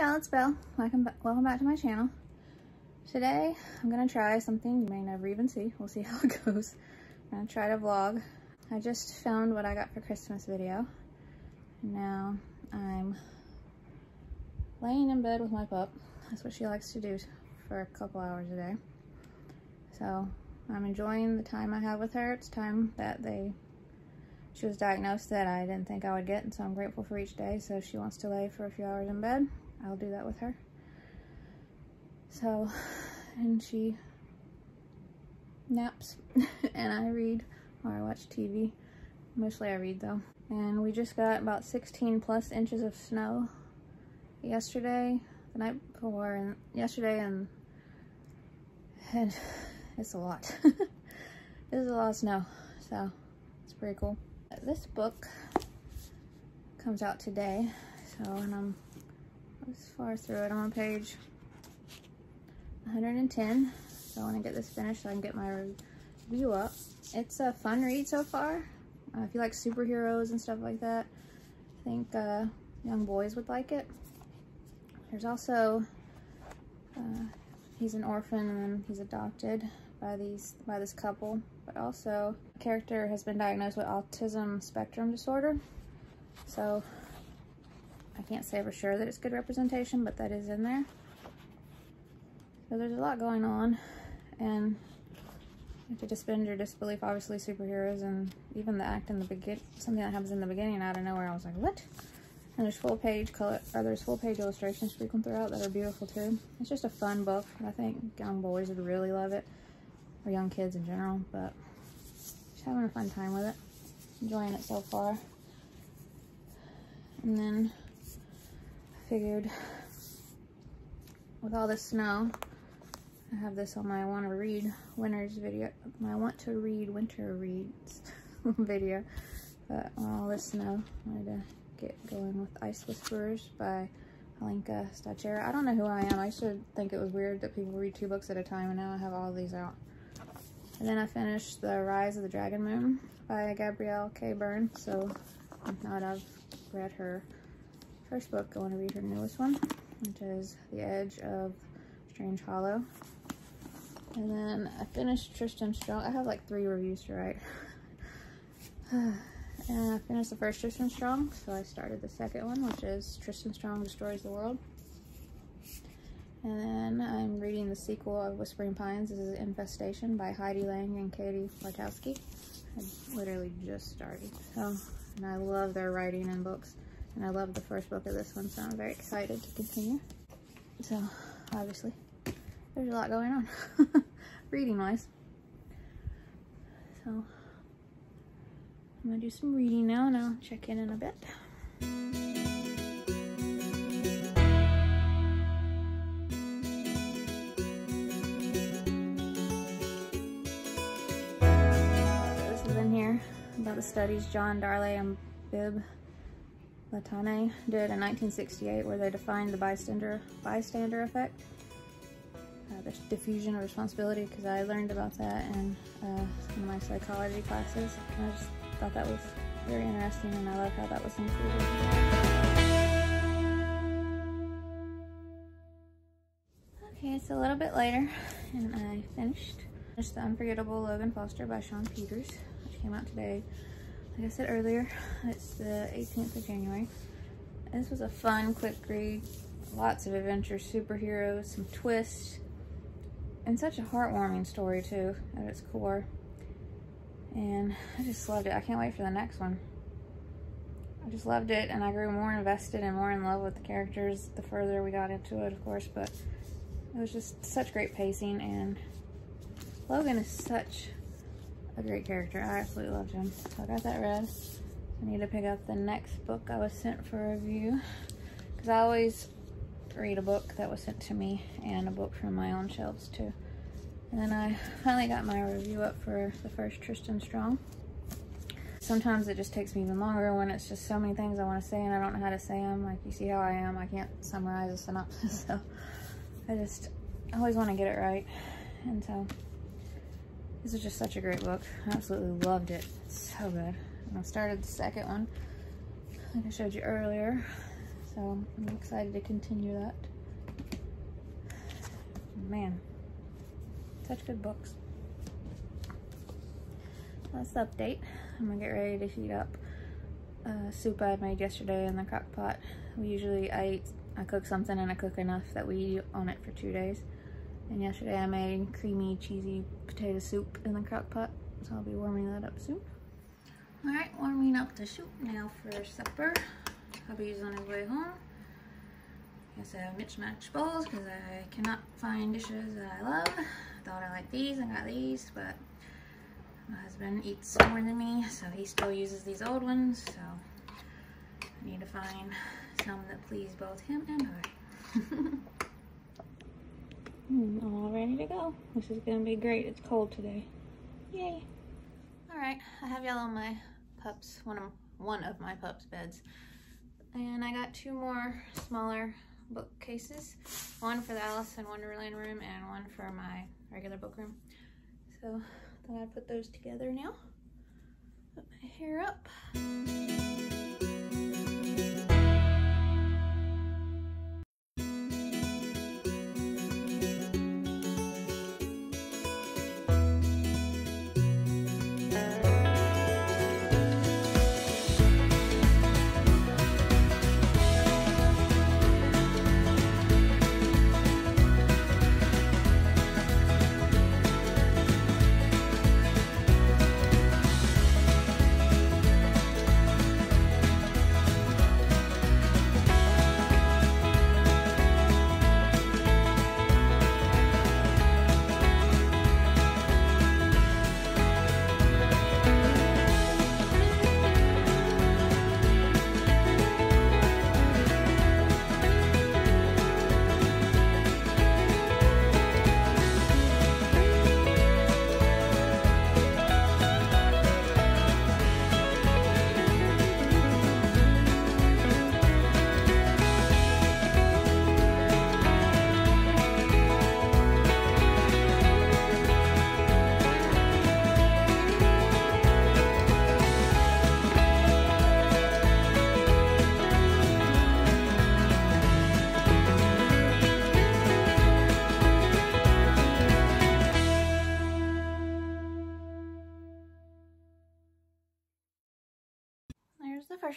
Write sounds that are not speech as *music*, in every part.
y'all, it's Belle. Welcome, welcome back to my channel. Today, I'm gonna try something you may never even see. We'll see *laughs* how it goes. I'm gonna try to vlog. I just filmed what I got for Christmas video. Now, I'm laying in bed with my pup. That's what she likes to do for a couple hours a day. So, I'm enjoying the time I have with her. It's time that they she was diagnosed that I didn't think I would get, and so I'm grateful for each day. So she wants to lay for a few hours in bed, I'll do that with her. So, and she naps, *laughs* and I read, or I watch TV. Mostly I read though. And we just got about 16 plus inches of snow yesterday, the night before, and yesterday, and, and *sighs* it's a lot. *laughs* There's a lot of snow, so it's pretty cool. This book comes out today, so and I'm as far through it. I'm on page 110, so I want to get this finished so I can get my review up. It's a fun read so far. Uh, if you like superheroes and stuff like that, I think uh, young boys would like it. There's also, uh, he's an orphan and he's adopted by these by this couple, but also the character has been diagnosed with autism spectrum disorder. So can't say for sure that it's good representation, but that is in there. So there's a lot going on, and you have to suspend your disbelief. Obviously, superheroes and even the act in the beginning, something that happens in the beginning out of nowhere. I was like, what? And there's full page color, or there's full page illustrations frequent throughout that are beautiful too. It's just a fun book. I think young boys would really love it or young kids in general, but just having a fun time with it. Enjoying it so far. And then figured with all the snow, I have this on my want to read winter's video, my I want to read winter reads *laughs* video. But all this snow, I wanted to get going with Ice Whisperers by Alenka Stachera. I don't know who I am. I used to think it was weird that people read two books at a time, and now I have all these out. And then I finished The Rise of the Dragon Moon by Gabrielle K. Byrne. So now that I've read her first book, I want to read her newest one, which is The Edge of Strange Hollow. And then I finished Tristan Strong. I have like three reviews to write. *sighs* and I finished the first Tristan Strong, so I started the second one, which is Tristan Strong Destroys the World. And then I'm reading the sequel of Whispering Pines. This is Infestation by Heidi Lang and Kati Bartkowski. I literally just started. So, and I love their writing and books. And I love the first book of this one, so I'm very excited to continue. So, obviously, there's a lot going on, *laughs* reading-wise. So, I'm gonna do some reading now, and I'll check in in a bit. This is in here about the studies John Darley and Bibb Latané did in 1968 where they defined the bystander, bystander effect, uh, the diffusion of responsibility, because I learned about that in uh, my psychology classes. And I just thought that was very interesting and I love how that was included. Okay, it's a little bit later and I finished. Finished The Unforgettable Logan Foster by Shawn Peters which came out today. Like I said earlier, it's the 18th of January. This was a fun, quick read. Lots of adventures, superheroes, some twists, and such a heartwarming story too at its core. And I just loved it. I can't wait for the next one. I just loved it and I grew more invested and more in love with the characters the further we got into it, of course, but it was just such great pacing and Logan is such a great character. I absolutely loved him. So I got that read. I need to pick up the next book I was sent for review. Because I always read a book that was sent to me and a book from my own shelves too. And then I finally got my review up for the first Tristan Strong. Sometimes it just takes me even longer when it's just so many things I want to say and I don't know how to say them. Like you see how I am, I can't summarize a synopsis. *laughs* So I just always want to get it right. And so this is just such a great book. I absolutely loved it. It's so good. And I started the second one, like I showed you earlier. So I'm excited to continue that. Man, such good books. The update. I'm gonna get ready to heat up uh, soup I made yesterday in the crock pot. We usually, I, I cook something and I cook enough that we eat on it for two days. And yesterday I made creamy, cheesy potato soup in the crock pot. So I'll be warming that up soon. All right, warming up the soup now for supper. Hubby's on his way home. Guess I have mismatched bowls because I cannot find dishes that I love. I thought I liked these, I got these, but my husband eats more than me, so he still uses these old ones, so I need to find some that please both him and I. *laughs* mm, all ready to go. This is gonna be great. It's cold today. Yay. All right, I have y'all on my pups, one of, one of my pups' beds. And I got two more smaller bookcases. One for the Alice in Wonderland room and one for my regular book room. So I thought I'd put those together now. Put my hair up.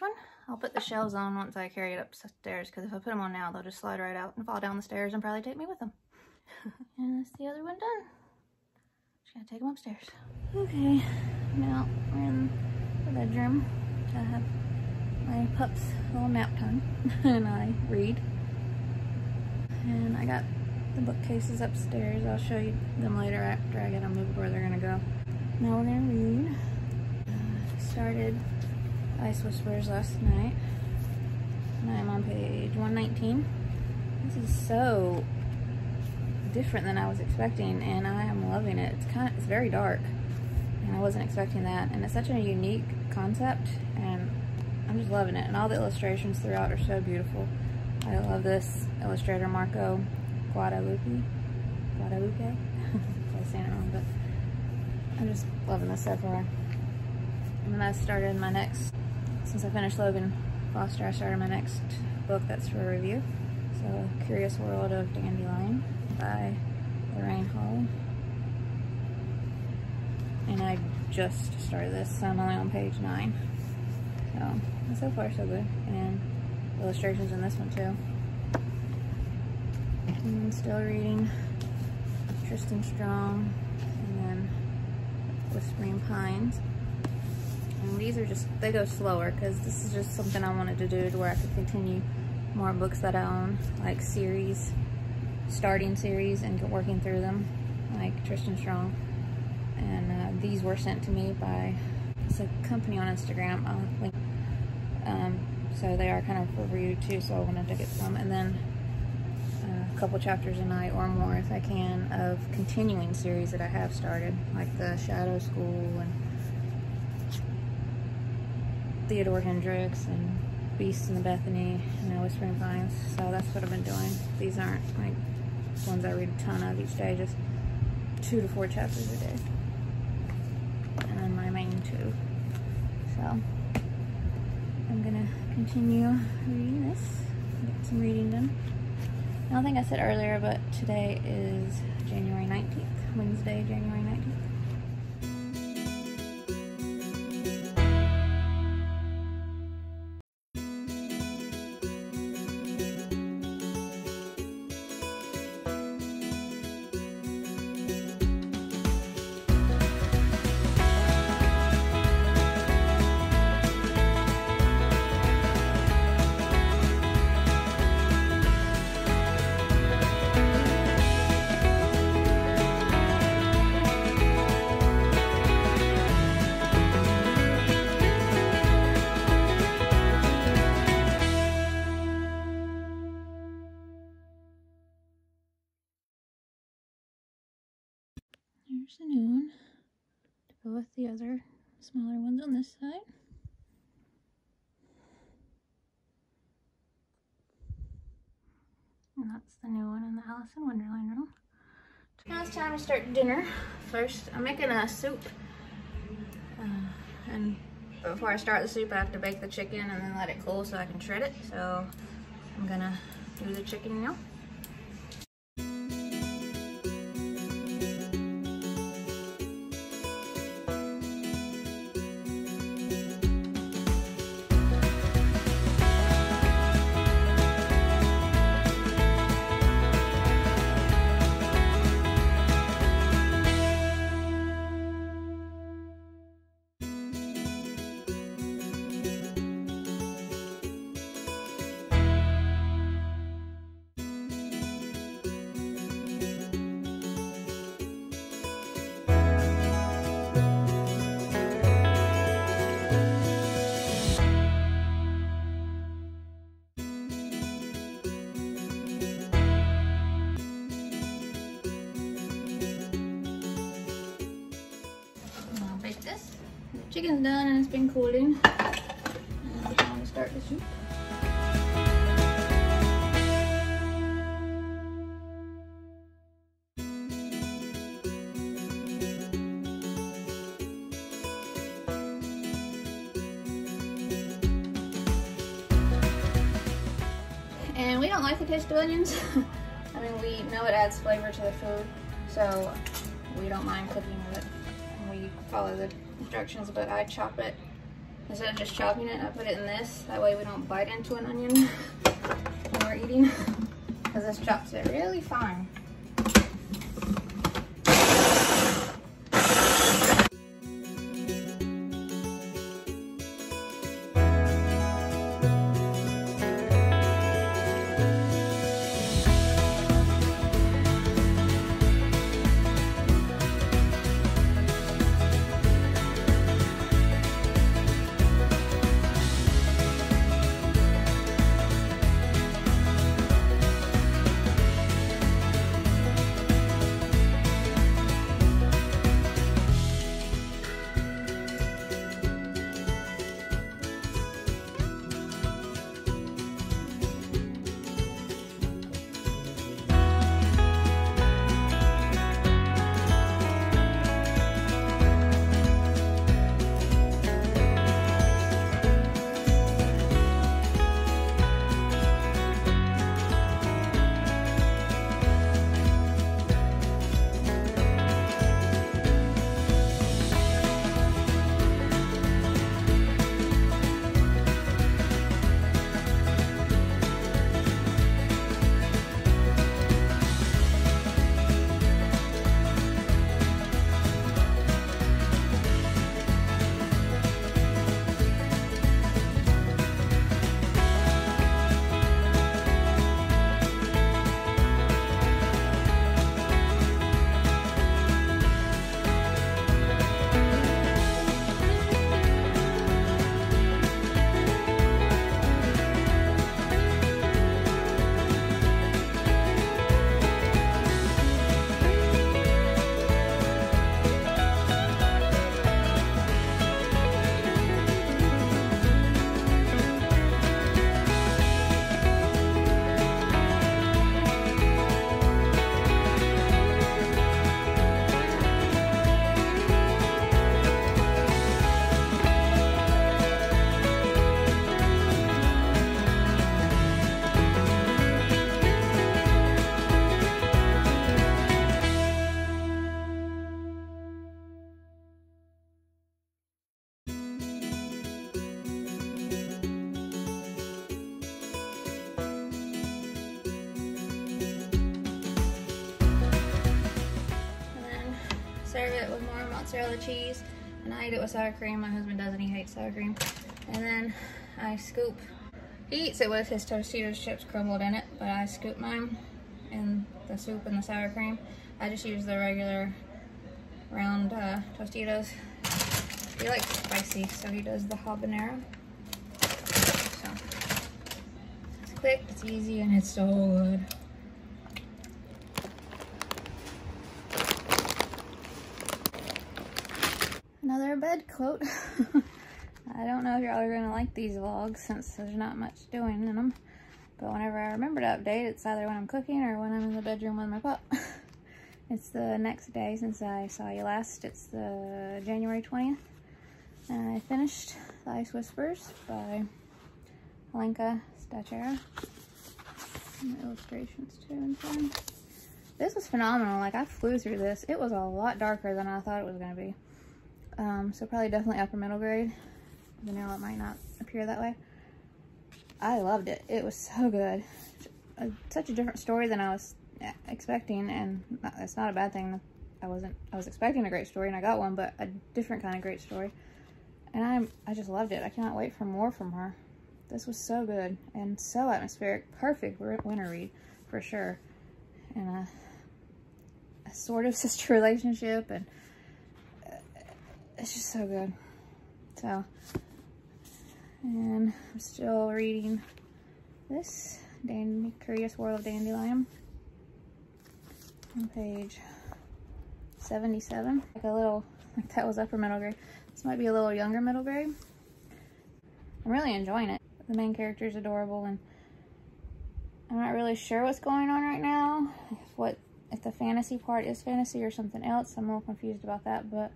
One. I'll put the shelves on once I carry it upstairs because if I put them on now, they'll just slide right out and fall down the stairs and probably take me with them. *laughs* and that's the other one done. Just gotta take them upstairs. Okay, now we're in the bedroom. I have my pup's little nap time *laughs* and I read. And I got the bookcases upstairs. I'll show you them later after I get them moved where they're gonna go. Now we're gonna read. Ice Whisperers last night. And I'm on page 119. This is so different than I was expecting and I am loving it. It's kind of, it's very dark and I wasn't expecting that. And it's such a unique concept and I'm just loving it. And all the illustrations throughout are so beautiful. I love this illustrator, Marco Guadalupe. Guadalupe? *laughs* I'm saying it wrong, but I'm just loving this so far. And then I started my next since I finished Logan Foster, I started my next book that's for review. So, Curious World of Dandy-Lion by Lorraine Hawley. And I just started this, so I'm only on page 9. So, so far so good. And illustrations in this one too. And still reading Tristan Strong and then Whispering Pines. And these are just, they go slower because this is just something I wanted to do to where I could continue more books that I own, like series, starting series and working through them, like Tristan Strong. And uh, these were sent to me by, it's a company on Instagram, I'll link. Um, so they are kind of for reviewed too, so I wanted to get some. And then uh, a couple chapters a night or more if I can of continuing series that I have started, like the Shadow School and Theodore Hendrix and Beasts in the Bethany and now Whispering Pines. So that's what I've been doing. These aren't like ones I read a ton of each day, just two to four chapters a day. And then my main two. So I'm gonna continue reading this. Get some reading done. I don't think I said earlier, but today is January 19th, Wednesday, January 19th. One to go with the other smaller ones on this side. And that's the new one in the Alice in Wonderland room. Now it's time to start dinner. First, I'm making a soup. Uh, and before I start the soup, I have to bake the chicken and then let it cool so I can shred it. So I'm gonna do the chicken now. Chicken's done and it's been cooling. And to start the soup. And we don't like the taste of onions. *laughs* I mean, we know it adds flavor to the food, so we don't mind cooking with it. We follow the instructions, but I chop it. Instead of just chopping it, I put it in this. That way we don't bite into an onion *laughs* when we're eating. Because this chops it really fine. Cheese, and I eat it with sour cream. My husband doesn't, he hates sour cream. And then I scoop, he eats it with his Tostitos chips crumbled in it, but I scoop mine in the soup and the sour cream. I just use the regular round uh, Tostitos. He likes spicy, so he does the habanero. So, it's quick, it's easy, and it's so good. Coat. *laughs* I don't know if y'all are gonna like these vlogs since there's not much doing in them. But whenever I remember to update, it's either when I'm cooking or when I'm in the bedroom with my pup. *laughs* it's the next day since I saw you last. It's the January 20th. And I finished The Ice Whispers by Alenka Stachera. And the illustrations too inside. This was phenomenal. Like I flew through this. It was a lot darker than I thought it was gonna be. Um, so probably definitely upper middle grade. Vanilla it might not appear that way. I loved it. It was so good. such a different story than I was expecting, and that's not a bad thing. I wasn't. I was expecting a great story, and I got one, but a different kind of great story. And I'm. I just loved it. I cannot wait for more from her. This was so good and so atmospheric. Perfect winter read for sure. And a, a sort of *laughs* sister relationship, and it's just so good. So and I'm still reading this, Dandy, Curious World of Dandy-Lion, on page 77. Like a little, like that was upper middle grade. This might be a little younger middle grade. I'm really enjoying it. The main character is adorable and I'm not really sure what's going on right now. If what if the fantasy part is fantasy or something else. I'm a little confused about that, but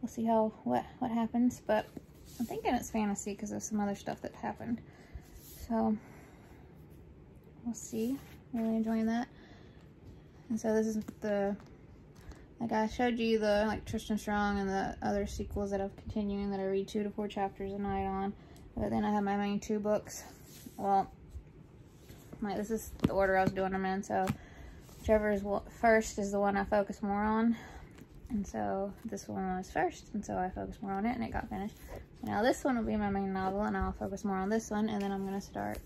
we'll see how what what happens. But I'm thinking it's fantasy because of some other stuff that happened. So, we'll see. Really enjoying that. And so this is the, like I showed you the, like Tristan Strong and the other sequels that I'm continuing that I read two to four chapters a night on. But then I have my main two books. Well, my, this is the order I was doing them in. So, whichever is first is the one I focus more on. And so this one was first, and so I focused more on it, and it got finished. So now this one will be my main novel, and I'll focus more on this one, and then I'm going to start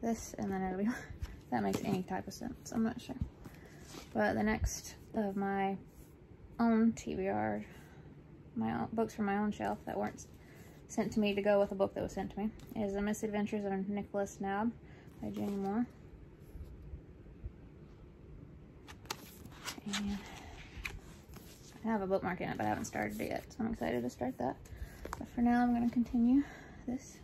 this, and then it'll be, *laughs* that makes any type of sense, I'm not sure. But the next of my own TBR, my own, books from my own shelf that weren't sent to me to go with a book that was sent to me, is The Misadventures of Nicholas Nabb by Jenny Moore. And I have a bookmark in it, but I haven't started it yet, so I'm excited to start that. But for now, I'm going to continue this.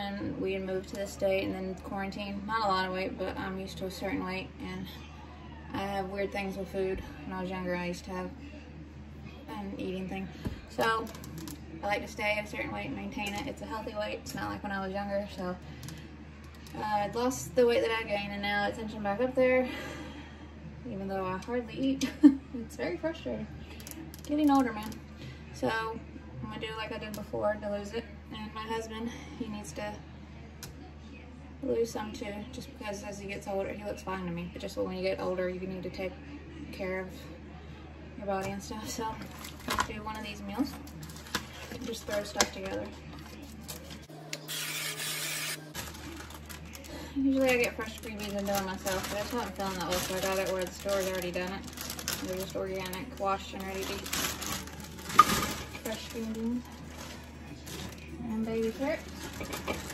When we had moved to the state and then quarantine. Not a lot of weight, but I'm used to a certain weight. And I have weird things with food. When I was younger, I used to have an eating thing. So I like to stay a certain weight and maintain it. It's a healthy weight. It's not like when I was younger. So uh, I lost the weight that I gained and now it's inching back up there. Even though I hardly eat. *laughs* it's very frustrating. Getting older, man. So I'm gonna do like I did before to lose it. Husband, he needs to lose some too, just because as he gets older, he looks fine to me. But just when you get older, you need to take care of your body and stuff. So I'll do one of these meals. Just throw stuff together. Usually I get fresh freebies and do it myself, but I just haven't feeling that way, so I got it where the store's already done it. They're just organic, washed and ready to eat. Fresh green beans baby carrots.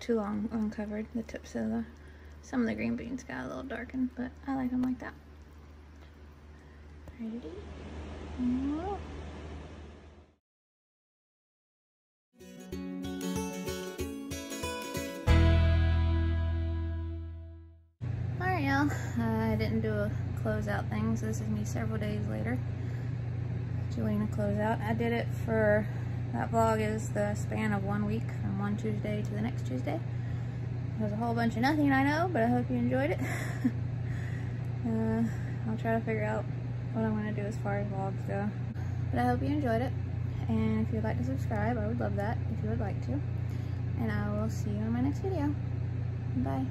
Too long uncovered, the tips of the, some of the green beans got a little darkened, but I like them like that. Ready? Alright y'all, I didn't do a closeout thing, so this is me several days later. Doing a closeout. I did it for that vlog is the span of one week from one Tuesday to the next Tuesday. There's a whole bunch of nothing, I know, but I hope you enjoyed it. *laughs* uh, I'll try to figure out what I'm going to do as far as vlogs go. But I hope you enjoyed it. And if you'd like to subscribe, I would love that if you would like to. And I will see you in my next video. Bye.